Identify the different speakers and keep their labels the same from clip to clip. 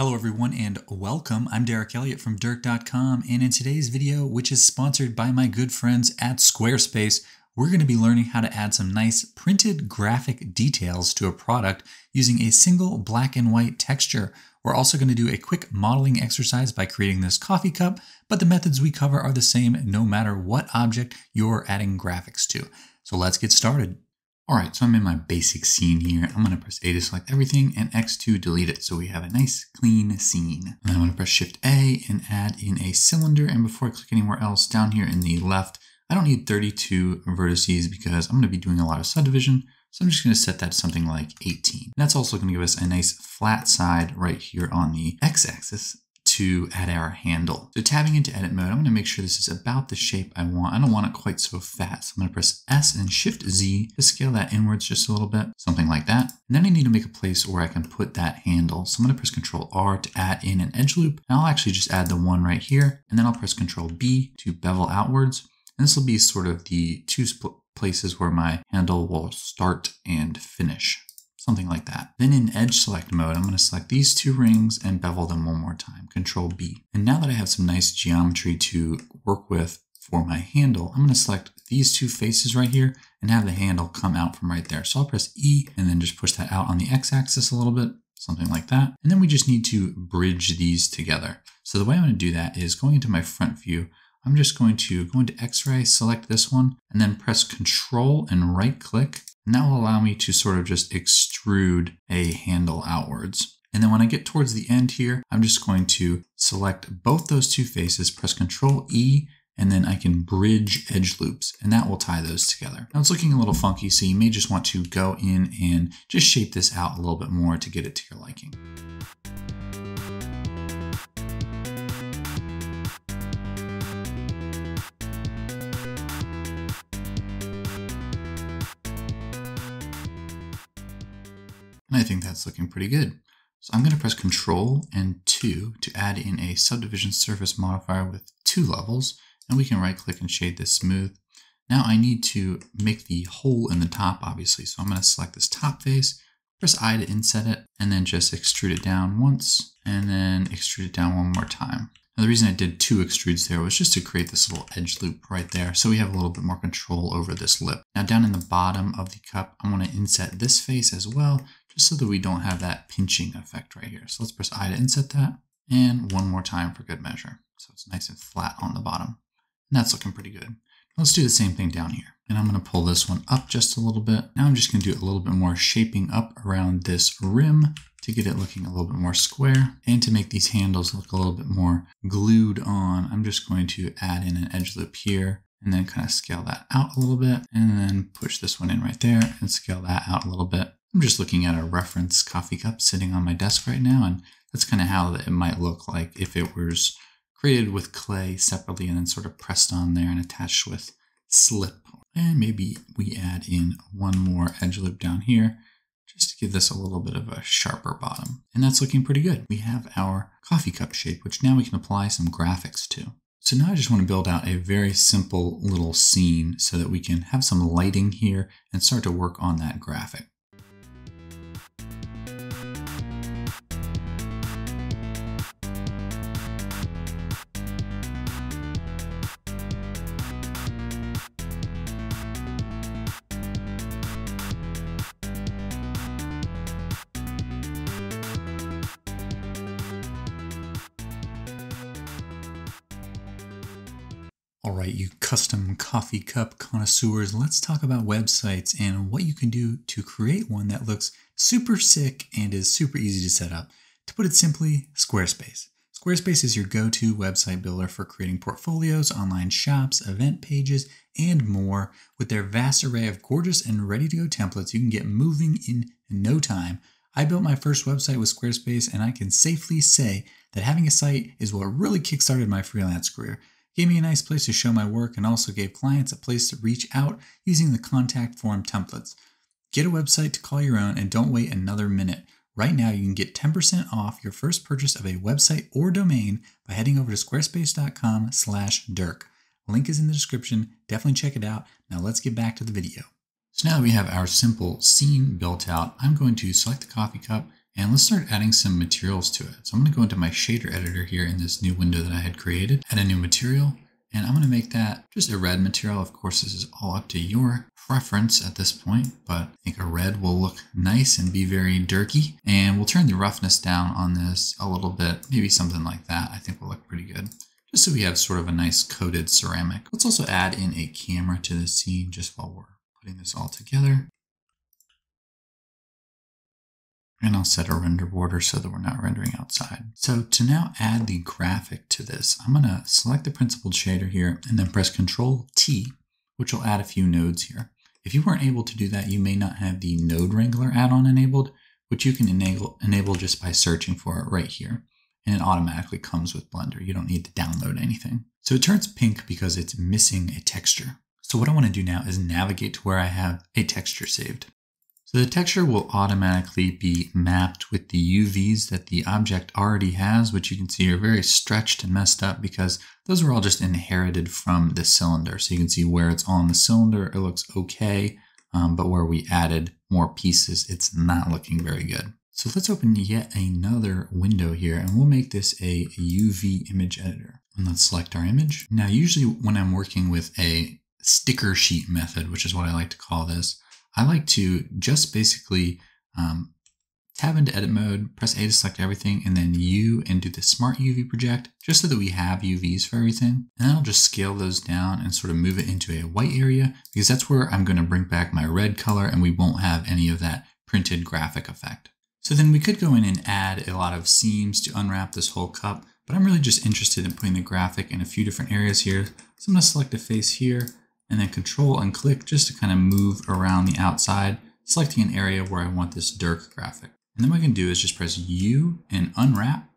Speaker 1: Hello everyone and welcome. I'm Derek Elliott from Derrk.com and in today's video, which is sponsored by my good friends at Squarespace, we're going to be learning how to add some nice printed graphic details to a product using a single black and white texture. We're also going to do a quick modeling exercise by creating this coffee cup, but the methods we cover are the same no matter what object you're adding graphics to. So let's get started. All right, so I'm in my basic scene here. I'm gonna press A to select everything and X to delete it. So we have a nice clean scene. And I'm gonna press Shift A and add in a cylinder. And before I click anywhere else, down here in the left, I don't need 32 vertices because I'm gonna be doing a lot of subdivision. So I'm just gonna set that to something like 18. That's also gonna give us a nice flat side right here on the X axis to add our handle. So tabbing into edit mode, I'm gonna make sure this is about the shape I want. I don't want it quite so fat. So I'm gonna press S and Shift Z to scale that inwards just a little bit, something like that. And then I need to make a place where I can put that handle. So I'm gonna press Control R to add in an edge loop. And I'll actually just add the one right here. And then I'll press Control B to bevel outwards. And this will be sort of the two places where my handle will start and finish something like that. Then in edge select mode, I'm going to select these two rings and bevel them one more time, control B. And now that I have some nice geometry to work with for my handle, I'm going to select these two faces right here and have the handle come out from right there. So I'll press E and then just push that out on the X axis a little bit, something like that. And then we just need to bridge these together. So the way I'm going to do that is going into my front view, I'm just going to go into X-ray, select this one, and then press Control and right click and that will allow me to sort of just extrude a handle outwards. And then when I get towards the end here, I'm just going to select both those two faces, press Control E, and then I can bridge edge loops, and that will tie those together. Now it's looking a little funky, so you may just want to go in and just shape this out a little bit more to get it to your liking. And I think that's looking pretty good. So I'm going to press Control and 2 to add in a subdivision surface modifier with two levels, and we can right click and shade this smooth. Now I need to make the hole in the top, obviously, so I'm going to select this top face, press I to inset it, and then just extrude it down once, and then extrude it down one more time. Now the reason I did two extrudes there was just to create this little edge loop right there, so we have a little bit more control over this lip. Now down in the bottom of the cup, I'm going to inset this face as well, just so that we don't have that pinching effect right here. So let's press I to inset that and one more time for good measure. So it's nice and flat on the bottom. And that's looking pretty good. Let's do the same thing down here. And I'm going to pull this one up just a little bit. Now I'm just going to do a little bit more shaping up around this rim to get it looking a little bit more square. And to make these handles look a little bit more glued on, I'm just going to add in an edge loop here and then kind of scale that out a little bit and then push this one in right there and scale that out a little bit. I'm just looking at a reference coffee cup sitting on my desk right now, and that's kind of how it might look like if it was created with clay separately and then sort of pressed on there and attached with slip. And maybe we add in one more edge loop down here just to give this a little bit of a sharper bottom. And that's looking pretty good. We have our coffee cup shape, which now we can apply some graphics to. So now I just want to build out a very simple little scene so that we can have some lighting here and start to work on that graphic. All right, you custom coffee cup connoisseurs, let's talk about websites and what you can do to create one that looks super sick and is super easy to set up. To put it simply, Squarespace. Squarespace is your go-to website builder for creating portfolios, online shops, event pages, and more. With their vast array of gorgeous and ready-to-go templates, you can get moving in no time. I built my first website with Squarespace, and I can safely say that having a site is what really kickstarted my freelance career gave me a nice place to show my work and also gave clients a place to reach out using the contact form templates. Get a website to call your own and don't wait another minute. Right now, you can get 10% off your first purchase of a website or domain by heading over to squarespace.com slash Derrk. Link is in the description. Definitely check it out. Now let's get back to the video. So now we have our simple scene built out, I'm going to select the coffee cup And let's start adding some materials to it. So I'm to go into my shader editor here in this new window that I had created, add a new material, and I'm going to make that just a red material. Of course, this is all up to your preference at this point, but I think a red will look nice and be very dirky. And we'll turn the roughness down on this a little bit, maybe something like that. I think will look pretty good. Just so we have sort of a nice coated ceramic. Let's also add in a camera to the scene just while we're putting this all together. And I'll set a render border so that we're not rendering outside. So to now add the graphic to this, I'm gonna select the principled shader here and then press Control T, which will add a few nodes here. If you weren't able to do that, you may not have the Node Wrangler add-on enabled, which you can enable, enable just by searching for it right here. And it automatically comes with Blender. You don't need to download anything. So it turns pink because it's missing a texture. So what I want to do now is navigate to where I have a texture saved. So the texture will automatically be mapped with the UVs that the object already has, which you can see are very stretched and messed up because those were all just inherited from the cylinder. So you can see where it's on the cylinder, it looks okay, um, but where we added more pieces, it's not looking very good. So let's open yet another window here and we'll make this a UV image editor. And let's select our image. Now, usually when I'm working with a sticker sheet method, which is what I like to call this, I like to just basically um, tab into edit mode, press A to select everything, and then U and do the smart UV project, just so that we have UVs for everything. And then I'll just scale those down and sort of move it into a white area, because that's where I'm gonna bring back my red color and we won't have any of that printed graphic effect. So then we could go in and add a lot of seams to unwrap this whole cup, but I'm really just interested in putting the graphic in a few different areas here. So I'm gonna select a face here, and then control and click just to kind of move around the outside, selecting an area where I want this Derrk graphic. And then what we can do is just press U and unwrap.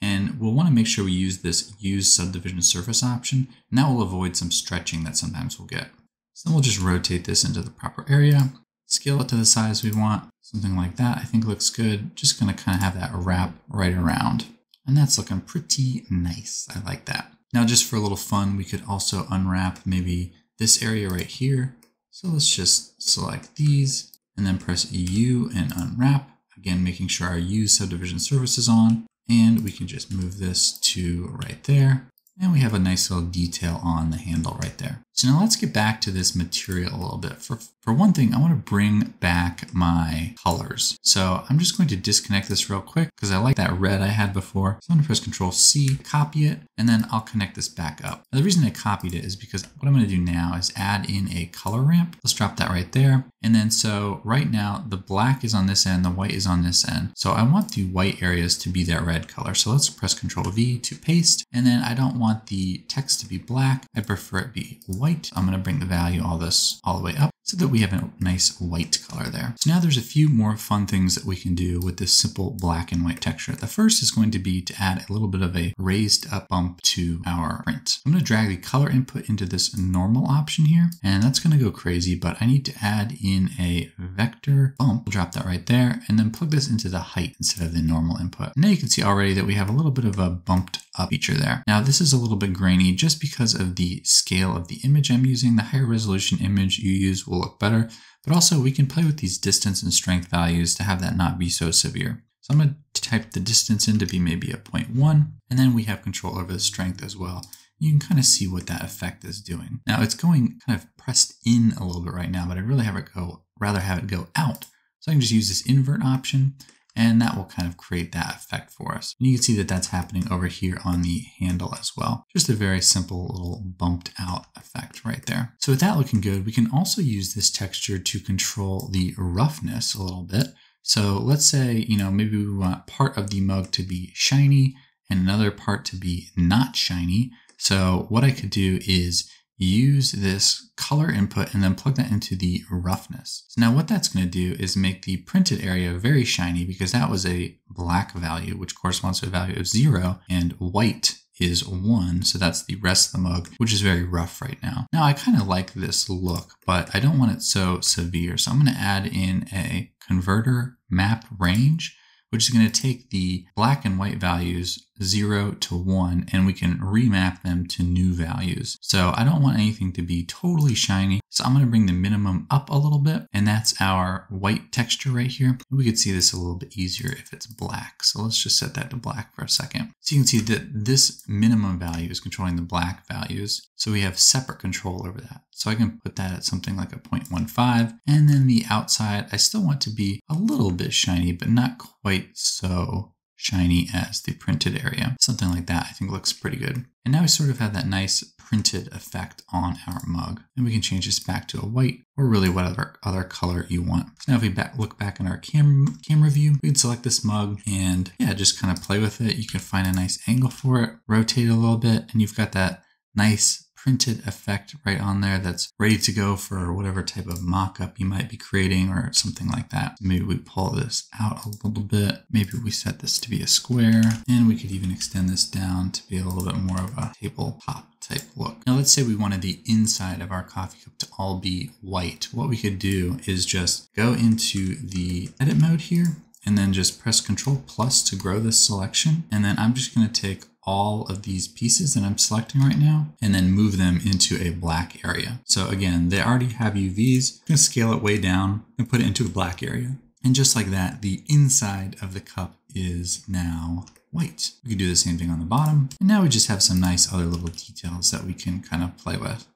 Speaker 1: And we'll want to make sure we use this use subdivision surface option, and that will avoid some stretching that sometimes we'll get. So then we'll just rotate this into the proper area, scale it to the size we want, something like that I think looks good. Just gonna kind of have that wrap right around. And that's looking pretty nice. I like that. Now just for a little fun, we could also unwrap maybe this area right here. So let's just select these and then press U and unwrap. Again, making sure our U subdivision surface is on. And we can just move this to right there. And we have a nice little detail on the handle right there. So now let's get back to this material a little bit. For, for one thing, I want to bring back my colors. So I'm just going to disconnect this real quick because I like that red I had before. So I'm going to press Control C, copy it, and then I'll connect this back up. Now, the reason I copied it is because what I'm going to do now is add in a color ramp. Let's drop that right there. And then so right now the black is on this end, the white is on this end. So I want the white areas to be that red color. So let's press Control V to paste. And then I don't want the text to be black. I prefer it be white. I'm going to bring the value all this all the way up so that we have a nice white color there. So now there's a few more fun things that we can do with this simple black and white texture. The first is going to be to add a little bit of a raised up bump to our print. I'm going to drag the color input into this normal option here, and that's going to go crazy, but I need to add in a vector bump. We'll drop that right there, and then plug this into the height instead of the normal input. now you can see already that we have a little bit of a bumped up feature there. Now this is a little bit grainy just because of the scale of the image I'm using. The higher resolution image you use will look better, but also we can play with these distance and strength values to have that not be so severe. So I'm going to type the distance in to be maybe a 0.1, and then we have control over the strength as well. You can kind of see what that effect is doing. Now it's going kind of pressed in a little bit right now, but I'd really have it go, rather have it go out. So I can just use this invert option and that will kind of create that effect for us. And you can see that that's happening over here on the handle as well. Just a very simple little bumped out effect right there. So with that looking good, we can also use this texture to control the roughness a little bit. So let's say, you know, maybe we want part of the mug to be shiny and another part to be not shiny. So what I could do is use this color input and then plug that into the roughness. So now what that's going to do is make the printed area very shiny because that was a black value, which corresponds to a value of zero and white is one. So that's the rest of the mug, which is very rough right now. Now I kind of like this look, but I don't want it so severe. So I'm going to add in a converter map range which is going to take the black and white values 0 to 1 and we can remap them to new values. So I don't want anything to be totally shiny. So I'm going to bring the minimum up a little bit and that's our white texture right here. We could see this a little bit easier if it's black. So let's just set that to black for a second. So you can see that this minimum value is controlling the black values. So we have separate control over that. So I can put that at something like a 0.15. And then the outside, I still want to be a little bit shiny, but not quite so shiny as the printed area. Something like that I think looks pretty good. And now we sort of have that nice printed effect on our mug. And we can change this back to a white or really whatever other color you want. So now if we back, look back in our cam camera view, we can select this mug and yeah, just kind of play with it. You can find a nice angle for it, rotate it a little bit, and you've got that nice printed effect right on there that's ready to go for whatever type of mock-up you might be creating or something like that. Maybe we pull this out a little bit. Maybe we set this to be a square and we could even extend this down to be a little bit more of a tabletop type look. Now let's say we wanted the inside of our coffee cup to all be white. What we could do is just go into the edit mode here and then just press Control plus to grow this selection. And then I'm just going to take all of these pieces that I'm selecting right now and then move them into a black area. So again, they already have UVs. I'm gonna scale it way down and put it into a black area. And just like that, the inside of the cup is now white. We can do the same thing on the bottom. And now we just have some nice other little details that we can kind of play with.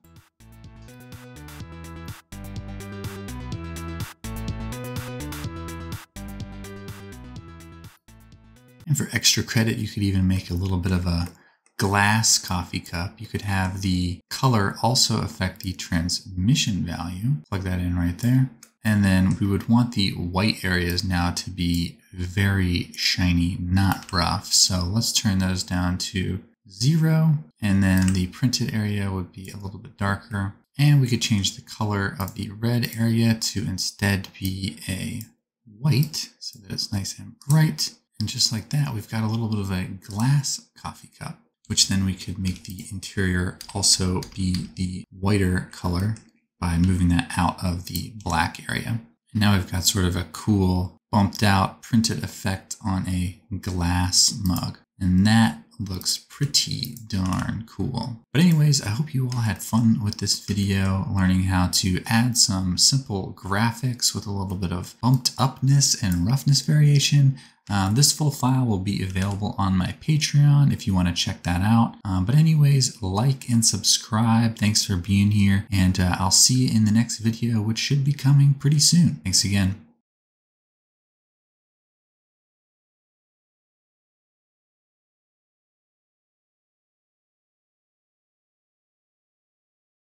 Speaker 1: And for extra credit, you could even make a little bit of a glass coffee cup. You could have the color also affect the transmission value. Plug that in right there. And then we would want the white areas now to be very shiny, not rough. So let's turn those down to zero. And then the printed area would be a little bit darker. And we could change the color of the red area to instead be a white so that it's nice and bright. And just like that, we've got a little bit of a glass coffee cup, which then we could make the interior also be the whiter color by moving that out of the black area. And now we've got sort of a cool bumped out printed effect on a glass mug. And that looks pretty darn cool. But anyways, I hope you all had fun with this video, learning how to add some simple graphics with a little bit of bumped upness and roughness variation. Um, this full file will be available on my Patreon if you want to check that out. Um, but anyways, like and subscribe. Thanks for being here. And uh, I'll see you in the next video, which should be coming pretty soon. Thanks again.